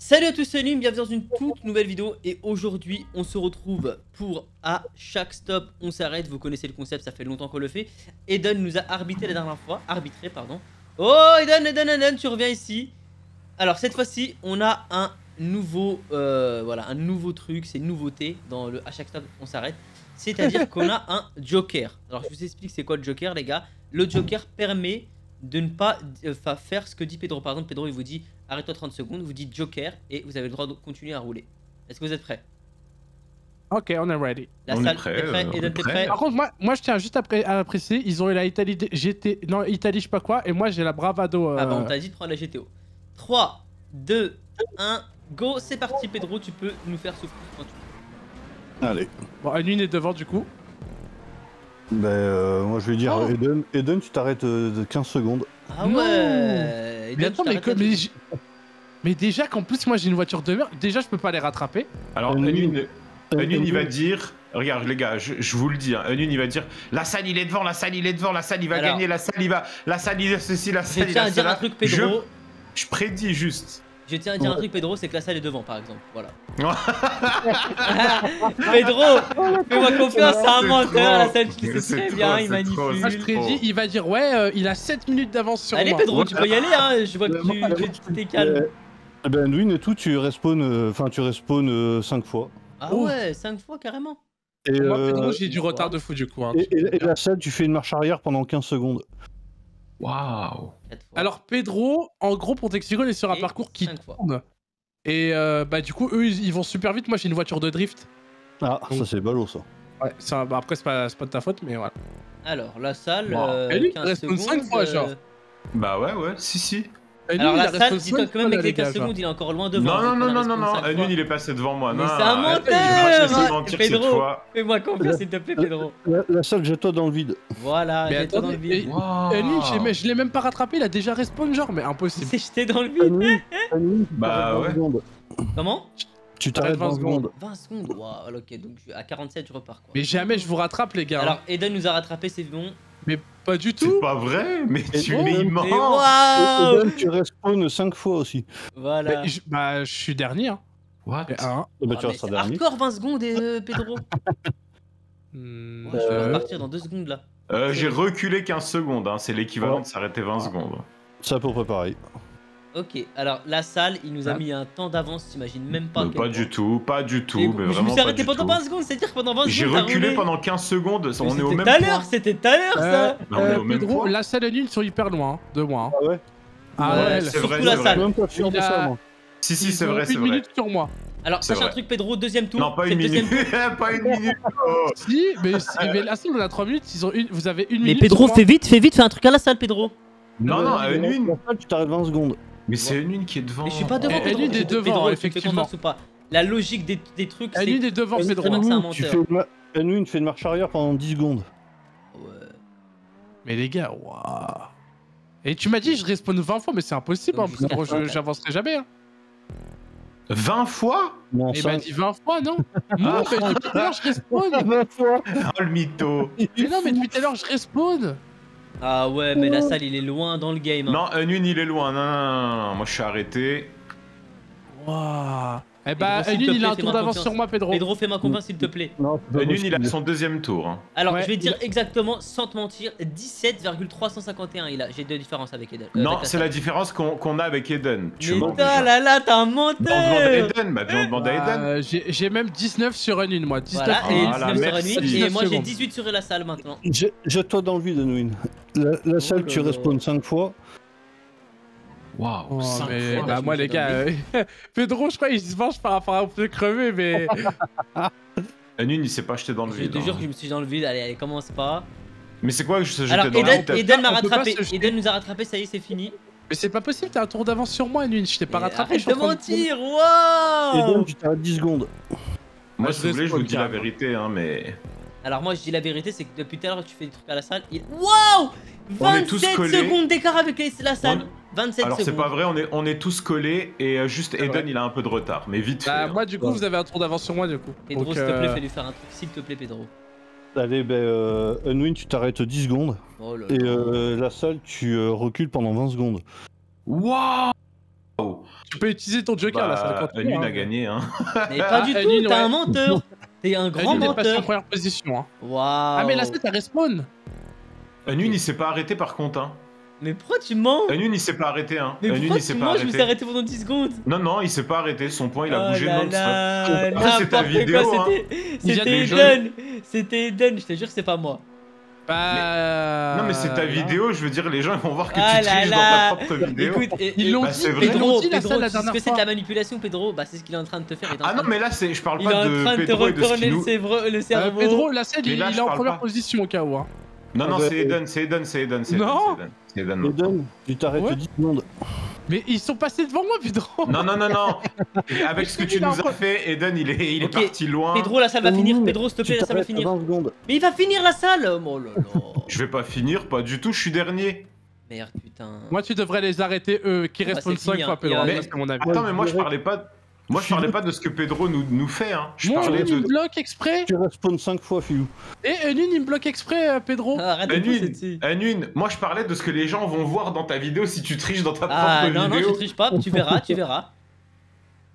Salut à tous, c'est Lim, bienvenue dans une toute nouvelle vidéo et aujourd'hui on se retrouve pour à chaque stop on s'arrête, vous connaissez le concept, ça fait longtemps qu'on le fait. Eden nous a arbitré la dernière fois, arbitré pardon. Oh Eden, Eden, Eden, tu reviens ici. Alors cette fois-ci on a un nouveau, euh, voilà, un nouveau truc, c'est une nouveauté dans le à chaque stop on s'arrête. C'est-à-dire qu'on a un joker. Alors je vous explique c'est quoi le joker les gars. Le joker permet de ne pas faire ce que dit Pedro. Par exemple Pedro il vous dit arrête-toi 30 secondes, vous dites joker et vous avez le droit de continuer à rouler. Est-ce que vous êtes prêts? Ok, on est ready. La On est salle, prêt, euh, on Eden, est t'es prêt. prêt? Par contre, moi, moi je tiens juste à, pré- à apprécier, ils ont eu la Italie, GT, non Italie, je sais pas quoi, et moi j'ai la Bravado. euh, Ah bah on t'a dit de prendre la GTO. 3, 2, 1, go, c'est parti Pedro, tu peux nous faire souffrir quand tu veux. Allez. Bon, une est devant du coup. Ben, euh, moi je vais dire Oh. Eden, Eden, tu t'arrêtes euh, de 15 secondes. Ah Non. Mais attends, mais, que- mais, tu- j- mais déjà qu'en plus moi j'ai une voiture de merde, déjà je peux pas les rattraper. Alors, Unune. Unune, Unune, il va dire. Regarde, les gars, je, je vous le dis, hein, Unune, il va dire La salle, il est devant, la salle, il est devant, la salle, il va Alors. gagner, la salle, il va. La salle, il est ceci, la salle, il tiens a à dire un cela. truc Pedro, Je, je prédis juste. Je tiens à dire un truc Pedro, c'est que la salle est devant par exemple, voilà. Pedro, fais-moi confiance, c'est un menteur, la salle tu le sais très trop, bien, il Moi je manipule. prédis, il va dire ouais, euh, il a 7 minutes d'avance sur Allez moi. Pedro, tu peux y aller hein, je vois que Euh, tu tu t'es calme. Euh, eh ben, Edwin et tout, tu respawn, euh, enfin tu respawn 5 fois. Ah oh. ouais, 5 fois carrément. Et, Moi euh, Pedro, j'ai du retard de fou du coup. hein, et, la salle, tu fais une marche arrière pendant 15 secondes. Waouh. Alors Pedro, en gros pour t'expliquer, on est sur un Et parcours qui cinq fois. tourne. Et euh, bah du coup eux ils, ils vont super vite, moi j'ai une voiture de drift. Ah, Donc- ça c'est ballot ça. Ouais, ça, bah, après c'est pas, c'est pas de ta faute mais voilà. Alors, la salle, Wow. euh, Et lui, il 15 respawn secondes. cinq fois, genre. euh, Bah ouais, ouais, si, si. Alors il la a salle, dis-toi quand même avec les les gars, 15 genre. secondes, il est encore loin devant. Non, non, donc non, non, non, non. Unune, il est passé devant moi. Mais non, c'est un menteur Pedro. Fais-moi confiance, s'il te plaît, Pedro. La, salle, jette-toi dans le vide. Voilà, Mais jette-toi dans le vide. je l'ai même pas rattrapé, il a déjà respawn genre, mais impossible. s'est jeté dans le vide. Bah, t'arrêtes 20 ouais. Comment? Tu t'arrêtes 20 secondes. 20 secondes. Waouh, ok, donc à 47, je repars quoi. Mais jamais je vous rattrape les gars. Alors, Eden nous a rattrapé, c'est bon. Mais pas du C'est tout. pas vrai, mais Et tu mais immense. Et tu respawn 5 fois aussi. Voilà. Je- bah je suis dernier. Hein. What? Et un. Eh ben, Ah, tu c'est dernier. hardcore 20 secondes, euh, Pedro. Ouais, je vais Euh, repartir dans 2 secondes là. Euh, J'ai reculé 15 secondes, hein, c'est l'équivalent Ouais. de s'arrêter 20 secondes. C'est à peu près pareil. Ok, alors la salle, il nous a Ah. mis un temps d'avance, t'imagines même pas. Mais pas point. du tout, pas du tout, mais mais je me vraiment suis arrêté pendant tout. 20 secondes, c'est-à-dire pendant 20 J'ai secondes. t'as reculé roulé. pendant 15 secondes, Mais on est au C'était même tout à point. l'heure, c'était tout à l'heure ça. Euh, Non, on est euh, au même Pedro, point. la salle et l'une sont hyper loin hein, de moi. hein. Ah ouais Ah Ouais, ouais, c'est surtout vrai, la même pas sûr de ça, moi. Si, si, c'est vrai, c'est une vrai. minute sur moi. Alors, C'est sache un truc, Pedro, deuxième tour. Non, pas une minute, pas une minute. oh. Si, mais, si- mais la salle on a 3 minutes, ils ont une, vous avez une Mais minute. Pedro, sur moi. fais vite, fais vite, fais un truc à la salle, Pedro. Non, non, La- une salle, tu t'arrêtes 20 secondes. Mais c'est une une qui est devant. Mais je suis pas devant, il est devant, effectivement. ou pas La logique des, des trucs, l'une est devant c'est Pedro. menteur. fais une marche arrière pendant 10 secondes. Ouais. Mais les gars, waouh. Et tu m'as dit je respawn 20 fois, mais c'est impossible, hein, parce que j'avancerai jamais. Hein. 20 fois? Non, Et bah 5. dit 20 fois, non Non, mais depuis tout à l'heure je respawn 20 fois Oh le mytho Mais non, mais depuis tout à l'heure je respawn Ah ouais, mais la salle, il est loin dans le game. hein. Non, un une il est loin, non, non, non, non, moi je suis arrêté. Waouh Eh bah, Pedro, Elune, il a un tour d'avance sur moi, Pedro. Pedro, fais-moi confiance, s'il te plaît. Non, c'est pas Un une il a son deuxième tour. hein. Alors, Ouais, je vais dire exactement, sans te mentir, 17,351 il a. J'ai deux différences avec Eden. euh, Non, c'est la différence qu'on qu'on a avec Eden. Tu Mais déjà. là là, t'es un On demande à menteur Eden, bah on demande à Eden. Euh, J'ai même 19 sur un une, moi. 19 Voilà, et Voilà, 19 sur merci. une nuit, et 19 moi j'ai secondes. 18 sur la salle maintenant. Je- Jette-toi dans le vide, Edwin. La, la salle, là tu là. respawns 5 fois. Waouh, Oh, mais, fois. bah, je moi, les gars, euh, Pedro, je crois, il se venge par rapport à un peu crevé, mais. Un une il s'est pas jeté dans le Je vide. te jure hein. que je me suis dans le vide, allez, allez, commence pas. Mais c'est quoi que je se jetais Alors, dans le Eden, vide peut Eden m'a rattrapé, jeter. Eden nous a rattrapé, ça y est, c'est fini. mais c'est pas possible, t'as un tour d'avance sur moi, Nune. Je t'ai pas rattrapé, je Arrête de mentir, waouh Edwin, tu t'arrêtes 10 secondes. Moi, si je vous voulez, je vous dis la vérité, hein, mais. Alors moi je dis la vérité, c'est que depuis tout à l'heure tu fais des trucs à la salle. Il... On tous 27 collés. secondes d'écart avec les- la salle. 27 Alors, c'est pas vrai, on est, on est tous collés et euh, juste Eden, il a un peu de retard, mais vite fait. Bah, hein. moi, du coup, Ouais. vous avez un tour d'avance sur moi, du coup. Pedro, s'il te plaît, euh, fais lui faire un truc. S'il te plaît, Pedro. Allez, ben, euh, Unwin, tu t'arrêtes 10 secondes. Oh là Et là. euh, la salle, tu euh, recules pendant 20 secondes. Waouh Tu peux utiliser ton joker là, ça Bah. Unune hein. a gagné, hein. Mais pas du Ah, tout, t'es ouais. un menteur. T'es un grand est passé en menteur. première position. Hein. Waouh. Ah, mais là, c'est ta respawn. Unune, il s'est pas arrêté par contre, hein. Mais pourquoi tu mens Unune, il s'est pas arrêté, hein. Mais Unune, pourquoi il s'est tu pas mens? Je me suis arrêté. pendant 10 secondes. Non, non, il s'est pas arrêté. Son point, il a Oh bougé là non-stop. là, Après, c'est ta n'importe vidéo, quoi, hein. c'était- Il y a C'était des gens- Eden. C'était Eden, je te jure que c'est pas moi. Bah. Non, mais c'est ta vidéo, je veux dire, les gens ils vont voir que Ah tu triches dans ta propre vidéo. Écoute, et- Ils et- l'ont Bah, dit, c'est vrai. ils Pedro, l'ont dit la Pedro, la tu c'est de la manipulation, Pedro? Bah, c'est ce qu'il est en train de te faire. il est en Ah train non, de- mais là, c'est, je parle Il est pas en de train de te Pedro et de ce retourner le nous... cerveau. Le Euh, cerveau. Pedro, la scène, il, là, il je est en première pas. position au cas où. Hein. Non, non, Ah bah, c'est Eden, c'est Eden, c'est Eden, c'est Eden, Non. c'est Eden. C'est Eden. non. Eden, tu t'arrêtes Ouais. 10 secondes. Mais ils sont passés devant moi, Pedro. Non, non, non, non. Avec ce que tu nous as fait, Eden, il est, il est parti loin. Pedro, la salle va finir. Unine, Pedro, s'il te plaît, la salle va finir. 20 secondes. Mais il va finir la salle Oh là là Je vais pas finir, pas du tout, je suis dernier. Merde, putain. Moi, tu devrais les arrêter, eux, qui Bah, c'est 5 fini, fois, hein. Pedro. Euh. Attends, mais moi je parlais pas. Moi je parlais pas de ce que Pedro nous, nous fait, hein. Je Moi, parlais Unune, il me de. bloque exprès. Tu respawn 5 fois, Filou. Et Unune, il me bloque exprès, euh, Pedro. Ah, Arrête moi je parlais de ce que les gens vont voir dans ta vidéo si tu triches dans ta Ah propre non, non, je vidéo. triche pas. Tu verras, tu verras.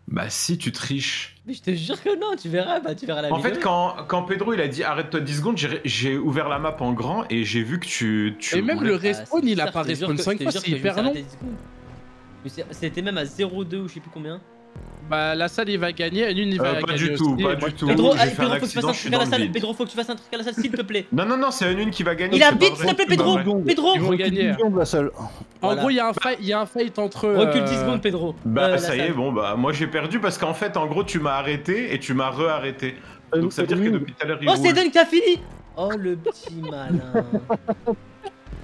Bah si tu triches. Mais je te jure que non, tu verras. Bah, tu verras la En vidéo. fait, quand, quand Pedro il a dit arrête-toi 10 secondes, j'ai- j'ai ouvert la map en grand et j'ai vu que tu. tu Et même le Ah, respawn, il a pas respawn que- 5 je te fois, c'est hyper long. arrêté 10 secondes. Mais c'est- C'était même à 0,2 ou je sais plus combien. Bah, la salle, il va gagner. Unune, il va Euh, pas gagner. du tout, aussi. pas du tout. Pedro, ah, Pedro, faut que tu fasses un truc à la salle. vide. Pedro, faut que tu fasses un truc à la salle, s'il te plaît. Non, non, non, c'est Anune qui va gagner. Il a vite, s'il te plaît, Pedro. Pedro, Ils vont gagner. de la salle. En gros, il y, a un fight- il y a un fight entre. recule euh, 10 secondes, Pedro. Bah Euh, ça y est, bon bah moi j'ai perdu parce qu'en fait en gros tu m'as arrêté et tu m'as re-arrêté. Donc ça veut dire que depuis tout à l'heure il Oh, c'est. Dun qui a fini Oh, le petit malin.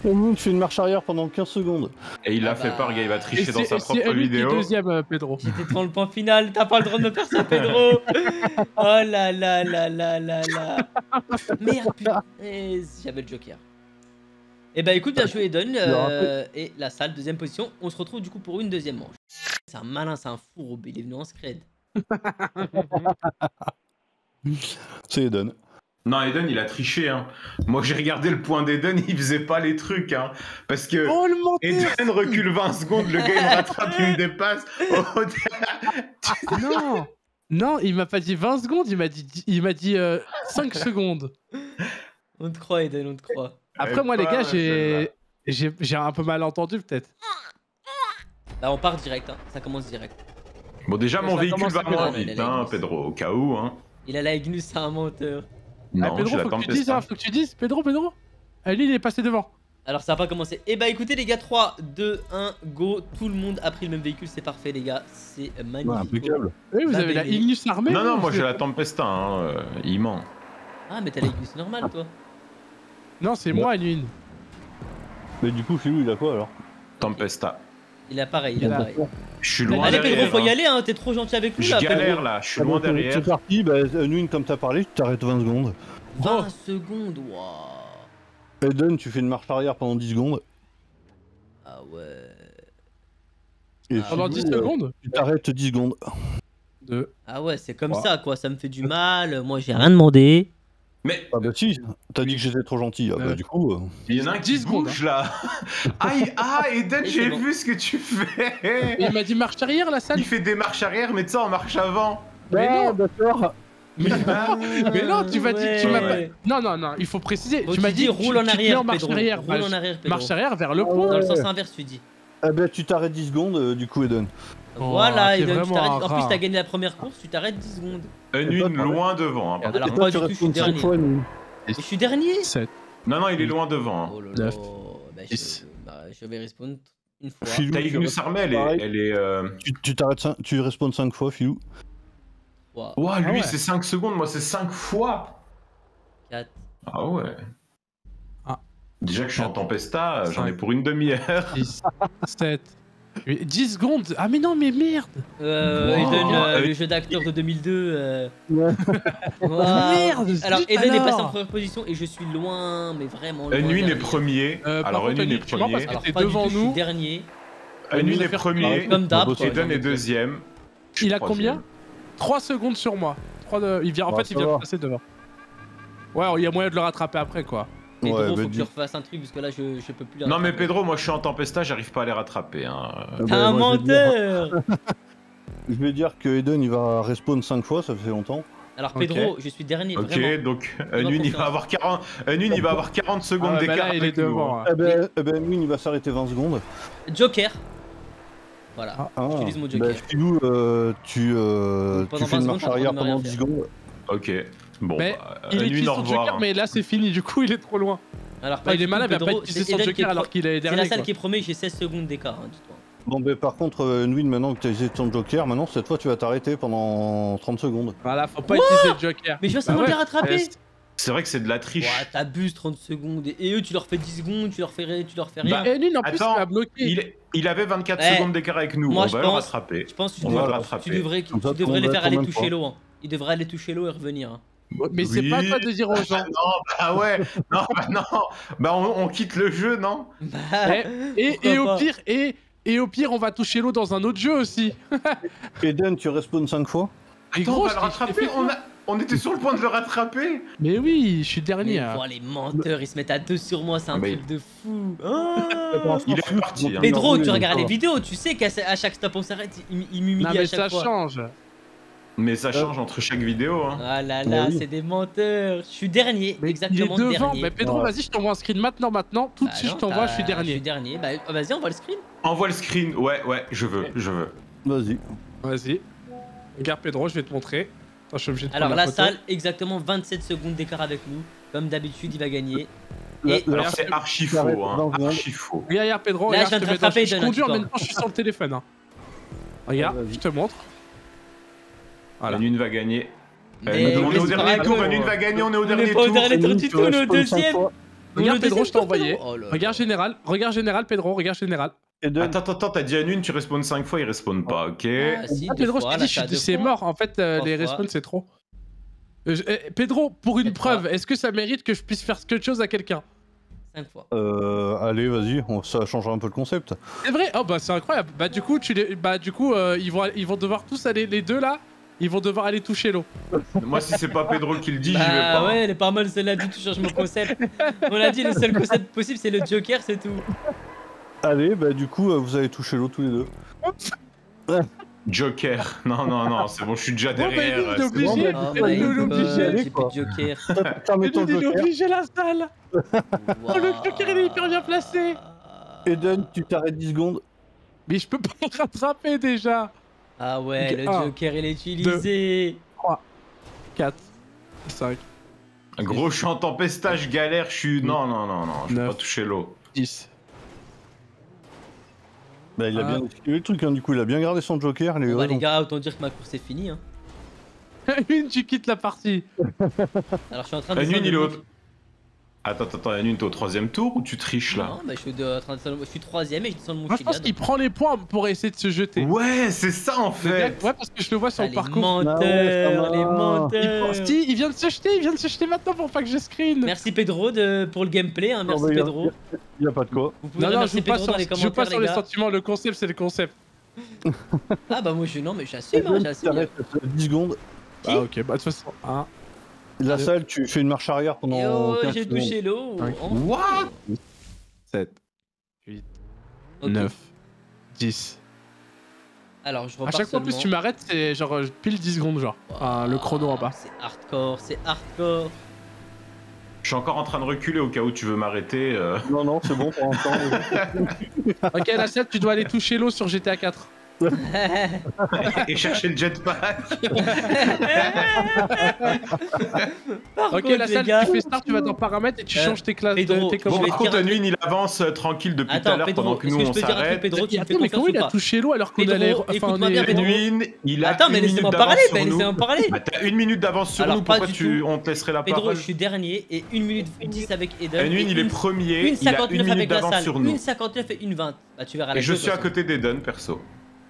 Unune fait une marche arrière pendant 15 secondes. Et il Ah a fait bah. peur, gars, il va Et tricher dans sa propre vidéo. deuxième, euh, Pedro. J'étais dans le point final, t'as pas le droit de me faire ça, Pedro Oh là là là là là là Merde, putain si J'avais le joker. Eh bah écoute, bien joué Eden, euh, et la salle, deuxième position. On se retrouve du coup pour une deuxième manche. C'est un malin, c'est un fourbe, il est venu en scred. C'est Eden. Non, Eden il a triché hein. Moi j'ai regardé le point d'Eden, il faisait pas les trucs hein. Parce que Oh, le Eden recule 20 secondes, le gars il me rattrape, il me dépasse. Oh, Non Non, il m'a pas dit 20 secondes, il m'a dit, il m'a dit euh, 5 secondes. On te croit, Eden, on te croit. Après, moi, les est gars, j'ai. J'ai j'ai un peu mal entendu, peut-être. Là, on part direct, hein. ça commence direct. Bon déjà mon véhicule va à moins vite hein. Pedro, au cas où hein. Il a la Ignus, c'est un Ah, Pedro, je faut que tu dises, hein, faut que tu dises. Pedro, Pedro lui, il est passé devant. Alors ça va pas commencer. Eh bah écoutez les gars, 3, 2, 1, go. Tout le monde a pris le même véhicule, c'est parfait les gars. C'est magnifique. Ouais, impeccable. Oui, vous avez la. Ignus armée Non, non, vous moi j'ai la Tempesta, hein. euh, il ment. Ah mais t'as la Ignus normale toi. Non, c'est Ouais. moi, Lune. Mais du coup, Filou, il a quoi alors? Tempesta. Il a pareil, il a- pareil. Je suis loin Allez derrière. Pedro, faut y hein. aller, hein. t'es trop gentil avec nous Je là. galère Pedro. là, je suis Ah, loin derrière. C'est parti, bah, Unune, comme t'as parlé, tu t'arrêtes 20 secondes. 20 secondes, waouh. Eden, tu fais une marche arrière pendant 10 secondes. Ah ouais. Et Ah, Pendant Filou, 10 euh, secondes Tu t'arrêtes 10 secondes. Deux. Ah ouais, c'est comme Ouais. ça quoi, ça me fait du mal. Moi j'ai rien demandé. Mais Ah bah si, t'as dit que j'étais trop gentil. Ah bah Euh. du coup... euh, il y en a un 10 qui secondes, bouge là. ah, il- ah, Eden, j'ai vu ce que tu fais. il m'a dit marche arrière, la salle Il fait des marches arrière, mais tu sais, en marche avant. Mais Ah, non. d'accord Mais, mais non, tu m'as dit, tu m'as pas... Ouais. Non, non, non, il faut préciser. Bon, tu m'as dit, roule en arrière, marche Pedro. arrière. Roule en arrière, Pedro. Marche arrière vers le Ah pont. Dans le sens inverse, tu dis. Ah bah tu t'arrêtes 10 secondes, euh, du coup Eden. Oh, voilà, et donc, tu t'arrêtes- en plus t'as gagné la première course, tu t'arrêtes 10 secondes. T'arrêtes. loin devant. hein. Alors Et pas du tu tout, je suis dernier. je suis dernier 7. Non, non, il est loin devant. hein. Oh là là. Bah, je, bah, je vais respawn une fois. Filou, Armée, elle est. Elle est euh, Tu tu t'arrêtes, cin- tu respawns 5 fois, Filou. Ouah, lui, Ah ouais. c'est 5 secondes, moi, c'est 5 fois. quatre. Ah ouais. Ah. Déjà que je suis en Tempesta, euh, j'en ai pour une demi-heure. 6, 7, 10 secondes. Ah, mais non, mais merde. Euh, Wow. Eden, euh, Euh, le jeu d'acteur de 2002. Euh... Waouh. Merde, Alors, zut, Eden est passé en première position et je suis loin, mais vraiment loin. Unune est derrière. premier. Euh, par Alors, contre, est Unune, tu mens parce premier. Alors, T'es pas du devant tout, je suis nous. dernier. Est premier. Comme d'hab, quoi. Eden j'ai est envie de dire. deuxième. Je suis Il a troisième. combien 3 secondes sur moi. 3 de... il vient... En Bah, fait, il ça vient va. de passer devant. Ouais, il y a moyen de le rattraper après, quoi. Pedro, Ouais, faut bah, que dis- je refasse un truc parce que là, je, je peux plus. les Non, mais. Pedro, moi, je suis en Tempesta, j'arrive pas à les rattraper. hein. Ah T'es bah, un moi, je vais te dire- menteur Je vais dire que Eden il va respawn 5 fois, ça fait longtemps. Alors. Pedro, je suis dernier, Ok, vraiment. donc Fais-moi Unune il confiance. va avoir 40, Unune, il va avoir 40 Ah secondes bah d'écart. là, il est devant. hein. Eh ben, eh ben il va s'arrêter 20 secondes. Joker. Voilà. Ah, Ah, J'utilise mon bah, joker. Filou, euh, tu, euh, tu fais 20 une marche arrière pendant de 10 rien secondes. Ok. Bon, Mais bah, Il au son revoir. joker, mais là c'est fini, du coup il est trop loin. Alors, Enfin, il est malin, il va pas utiliser c'est son Eden joker alors qu'il est C'est dernier. la salle quoi. qui est premier, j'ai 16 secondes d'écart, hein, dis-toi. Bon, ben par contre, euh, Nwin, maintenant que tu as utilisé ton joker, maintenant cette fois tu vas t'arrêter pendant 30 secondes. Voilà, faut pas utiliser le joker. Mais je vais Bah seulement ouais. les rattraper. C'est vrai que c'est de la Ouais, triche. t'abuses 30 secondes. Et eux, tu leur fais 10 secondes, tu leur fais, tu leur fais rien. Bah, Et Nune en plus Attends, il m'a bloqué. Il, il avait 24 Eh, secondes d'écart avec nous. moi, on je va le pense- rattraper. je pense que tu devrais, le tu devrais, tu le les faire aller toucher l'eau. Hein. Ils devraient aller toucher l'eau et revenir. hein. Mais c'est pas toi de dire aux gens. Non, bah ouais. Non, bah non. Bah on, on quitte le jeu, non? Bah, Et, pourquoi et au pire, et, et au pire, on va toucher l'eau dans un autre jeu aussi. Eden, tu respawn 5 fois? Attends, gros, on va je le t'ai- rattraper. je t'ai fait On, a- on était sur le point de le rattraper. Mais oui, je suis Mais dernier. hein. voilà, les menteurs, ils se mettent à deux sur moi, c'est un Mais- truc de fou. Ah. Il est parti. hein. Pedro, tu regardes les vidéos, tu sais qu'à chaque stop on s'arrête, il, il m'humilie à mais chaque ça fois. change. Mais ça change entre chaque vidéo. Hein. Ah là Mais là, oui. c'est des menteurs. Je suis dernier, Mais exactement il est devant. dernier. Mais Pedro, Ouais. vas-y, je t'envoie un screen maintenant, maintenant. Tout de Bah suite, non, je t'envoie, je suis t'as- Je suis dernier. dernier. Bah euh, vas-y, on voit le screen. Envoie le screen. Ouais, ouais, je veux, je veux. Vas-y. Vas-y. Regarde Pedro, je vais te montrer. Attends, je suis obligé de Alors la photo. salle, exactement 27 secondes d'écart avec nous. Comme d'habitude, il va gagner. Et- Alors c'est archi faux, hein. Archi faux. Regarde, regarde, Pedro, Là, regarde, je viens de te mets dans- rattraper, je John, conduis en même temps, je suis sur le téléphone. Hein. Regarde, Vas-y. je te montre. Voilà. Anune va gagner. Mais Euh, on est au c'est dernier tour. grave. Anune va gagner. On est au On dernier est pas au tour. dernier tour du tout, on est au deuxième. fois. On est Regarde, au Pedro, deuxième je t'ai tour, envoyé. Pedro. Oh là là. Regarde général, regarde général, Pedro, regarde général. Attends, attends, attends, t'as dit Anune, tu respawns 5 fois, il respawn pas, ok Ah, si, Ah, deux Pedro, je fois, t'ai là, dit, je t'as suis- deux c'est fois. mort. En fait, euh, Trois les fois. respawns, c'est trop. Euh, je- eh, Pedro, pour une preuve, est-ce que ça mérite que je puisse faire quelque chose à quelqu'un? 5 fois. euh, allez, vas-y, on- ça changera un peu le concept. C'est vrai? Oh bah c'est incroyable. Bah du coup, tu les... bah du coup, euh, ils vont ils vont devoir tous aller les deux là. Ils vont devoir aller toucher l'eau. Moi, si c'est pas Pedro qui le dit, j'y vais Bah pas. ouais, elle est pas mal celle-là, du tout change mon concept. On l'a dit, le seul concept possible c'est le Joker, c'est tout. Allez, bah du coup, euh, vous allez toucher l'eau tous les deux. Joker. Non, non, non, c'est bon, je suis déjà bah, derrière. il est obligé. Oh Il est obligé Joker. Il est obligé la salle. Oh, le Joker, il est hyper bien placé. Eden, tu t'arrêtes 10 secondes. Mais je peux pas le rattraper déjà. Ah ouais, le un, Joker il est utilisé. 4, 5, Gros, je suis en tempestage, galère, je suis. Non, non, non, non, je peux Neuf. pas toucher l'eau. 10. Bah, il a Ah. bien esquivé le truc, hein, du coup, il a bien gardé son joker. Les bah gars, les gars, autant dire que ma course est finie. Hein. Une, tu quittes la partie. Alors je suis en train de. Anune, descendre il Attends, attends, Anune, t'es au troisième tour ou tu triches là Non, bah je suis, de- en train de descendre- je suis troisième et je descends de mon Moi, je pense qu'il prend les points pour essayer de se jeter. Ouais, c'est ça en fait Ouais, parce que je le vois sur Ah, le les parcours. menteurs, Ah ça les. Il, menteurs. prend- Si, il vient de se jeter, il vient de se jeter maintenant pour pas que je screen. Merci Pedro de... pour le gameplay, hein, merci Pedro. Il y a pas de quoi. Vous pouvez Non, non, je joue pas Pedro sur, les je pas sur les les sentiments, le concept, c'est le concept. Ah bah moi je non mais j'assume, hein, j'assume. t'arrêtes 10 secondes. Ah, ok, bah de toute façon. un, La Deux. salle, tu fais une marche arrière pendant Yo, 15 j'ai touché l'eau. Enfin. What? 7, Ok. 9, 10. Alors je À repars chaque fois, en plus, tu m'arrêtes, c'est genre euh, pile 10 secondes, genre. Ah, le chrono en bas. C'est hardcore, c'est hardcore. Je suis encore en train de reculer au cas où tu veux m'arrêter. euh. Non, non, c'est bon pour l'instant. Ok, la 7, tu dois aller toucher l'eau sur GTA 4. Et chercher le jetpack. Par Ok, contre, la salle, gars, tu fais start, tu vas dans paramètres et tu Euh, changes tes classes Pedro, de tes Bon, par dire contre. Anune, il avance euh, tranquille depuis tout à Attends, l'heure pendant que nous on s'arrête. Pedro, tu me fais Attends, mais comment il a touché l'eau alors qu'on allait. Enfin. Anune, il a Attends, mais une laissez-moi parler, bah, laissez-moi parler. Bah, t'as une minute d'avance sur Alors, nous, pourquoi tu... on te laisserait la Pedro, parole je suis dernier et 1 minute 10 avec Eden. Et il est une- premier, Une il a une 59 minute avec la d'avance salle, sur nous. une 59 et une 20. Bah tu verras la Et je suis à côté d'Eden, perso.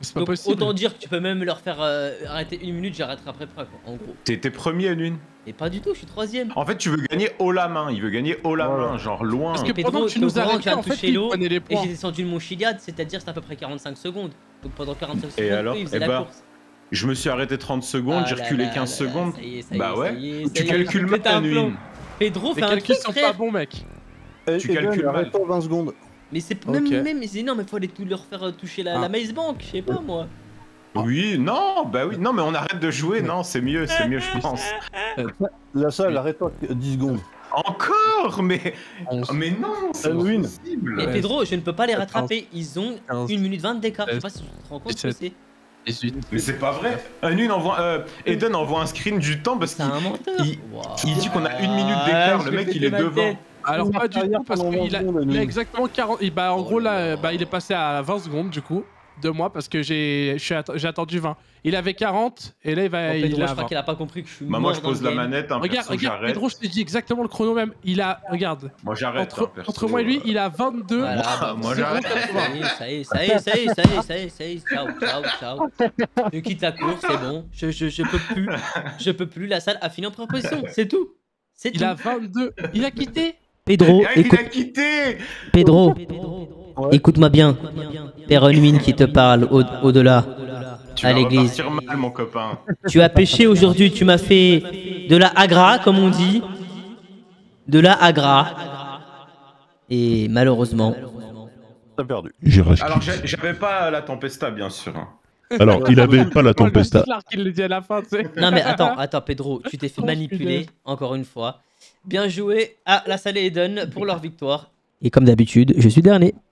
C'est pas Donc, possible. autant dire que tu peux même leur faire euh, arrêter une minute, j'arrêterai après quoi, en gros. T'es premier, Anune Et pas du tout, je suis troisième. En fait, tu veux gagner haut la main. Il veut gagner haut la main, genre loin. Parce que Pedro, pendant que tu nous arrêtais, en fait, touché il l'eau, prenait les Et points. j'ai descendu de mon Chiliad, c'est-à-dire c'est à peu près 45 secondes. Donc pendant 45 secondes, alors eux, ils faisaient Eh la ben, course. Je me suis arrêté 30 secondes, Ah j'ai reculé là 15 là là, secondes. ça y est, ça y est, Bah ça ouais. y est, ça Tu y est, calcules mal. Pedro, fais un truc, sont pas bons, mec. Eh, Tu calcules mal. arrête-toi 20 secondes. Mais c'est même, même, c'est énorme, il faut aller tout leur faire euh, toucher la, Ah. la maze bank, je sais pas moi. Oui, non, bah oui, non, mais on arrête de jouer, non, c'est mieux, c'est mieux, je pense. La salle, arrête-toi 10 secondes. Encore, mais, mais non, c'est impossible. Mais. Pedro, je ne peux pas les rattraper. Ils ont 15. 1 minute 20 d'écart. Je sais pas si tu te rends compte ce que 17. c'est. 18. Mais c'est pas vrai. Un une envoie, euh, Eden envoie un screen du temps parce qu'il il- Wow. il dit qu'on a une minute d'écart, Ouais, le mec il est devant. tête. Alors Il pas du tout parce qu'il 20 a, il a exactement 40. il- Bah en Oh gros là bah, il est passé à 20 secondes du coup de moi parce que j'ai je j'ai attendu 20. Il avait 40 et là il va il Pedro, est je à crois 20. qu'il a pas compris que je suis Bah, moi je pose la game. manette, un Regarde, perso, regarde j'arrête. Pedro, je t'ai dit exactement le chrono même. Il a regarde Moi j'arrête. entre, hein, perso, entre moi et lui, euh. il a 22. Voilà, Moi, bah, moi, j'arrête. Ça y est, ça y est, ça y est, ça y est, ça y est, ça y est, ciao, ciao, ciao. Je quitte la course, c'est bon. Je, je, je peux plus. Je peux plus. La salle a fini en première position. C'est tout. C'est tout. Il a 22. Il a quitté. Pedro, Ah, il a quitté Pedro, Ouais. écoute-moi bien. Père Unwin qui te parle au- au-delà. À l'église. mon copain. Tu as péché aujourd'hui, tu m'as fait de la agra, comme on dit. De la agra. Et malheureusement, T'as perdu. Alors j'avais pas la Tempesta, bien sûr. Alors, il avait pas la Tempesta. Clark, il le dit à la fin, tu sais. Non mais attends, attends Pedro, tu t'es fait manipuler encore une fois. Bien joué à la salle Eden pour leur victoire. Et comme d'habitude, je suis dernier.